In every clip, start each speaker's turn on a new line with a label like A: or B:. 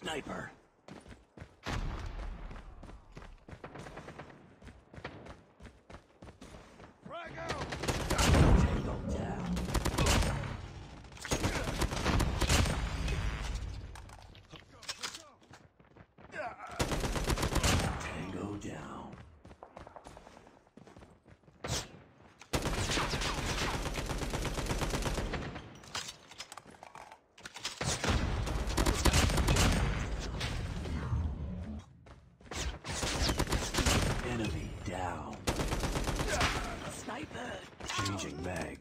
A: sniper. Changing mag.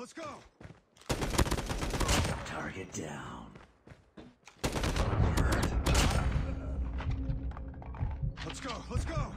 B: Let's go.
A: Target down.
B: Let's go. Let's go.